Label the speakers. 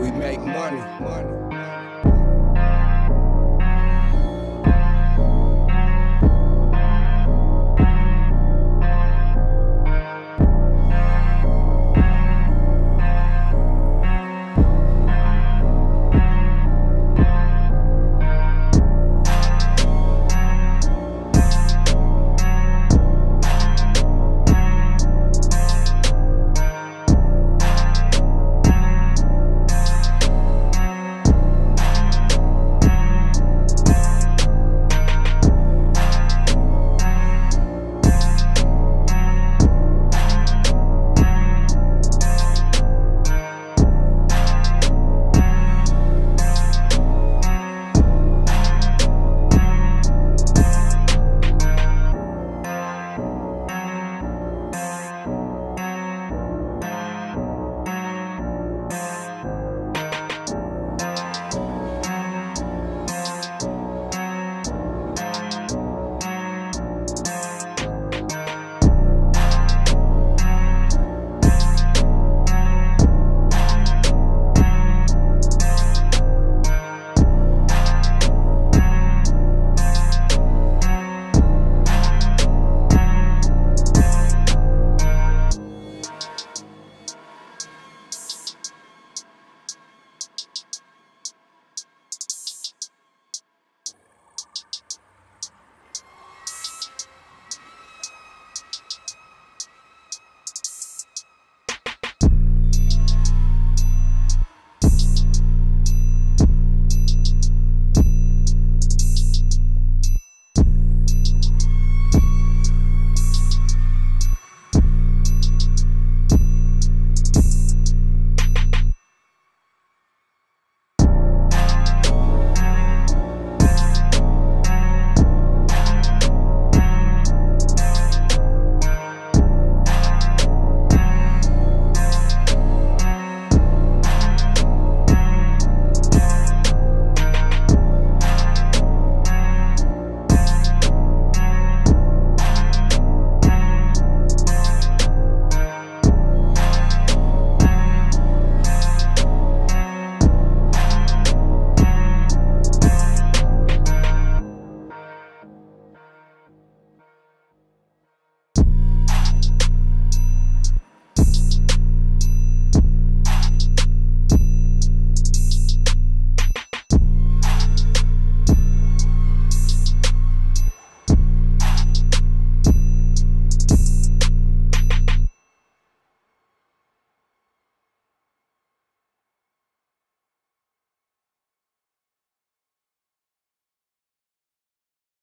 Speaker 1: We make money. money.